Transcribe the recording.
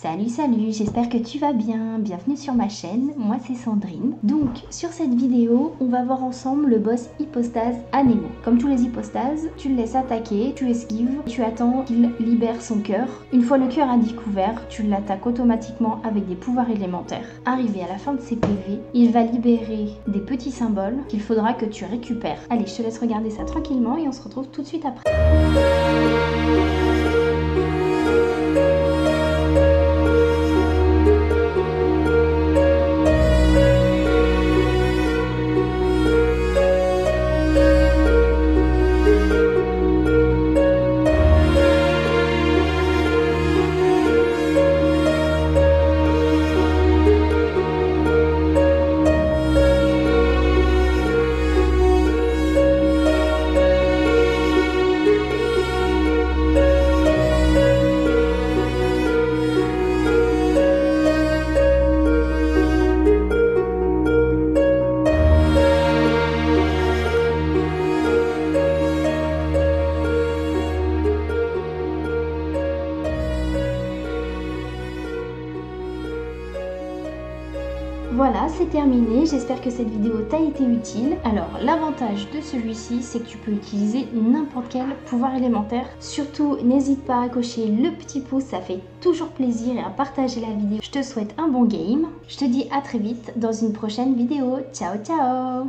Salut salut, j'espère que tu vas bien, bienvenue sur ma chaîne, moi c'est Sandrine. Donc sur cette vidéo, on va voir ensemble le boss hypostase Anemo. Comme tous les hypostases, tu le laisses attaquer, tu esquives, tu attends qu'il libère son cœur. Une fois le cœur à découvert, tu l'attaques automatiquement avec des pouvoirs élémentaires. Arrivé à la fin de ses PV, il va libérer des petits symboles qu'il faudra que tu récupères. Allez, je te laisse regarder ça tranquillement et on se retrouve tout de suite après. Voilà, c'est terminé. J'espère que cette vidéo t'a été utile. Alors, l'avantage de celui-ci, c'est que tu peux utiliser n'importe quel pouvoir élémentaire. Surtout, n'hésite pas à cocher le petit pouce, ça fait toujours plaisir et à partager la vidéo. Je te souhaite un bon game. Je te dis à très vite dans une prochaine vidéo. Ciao, ciao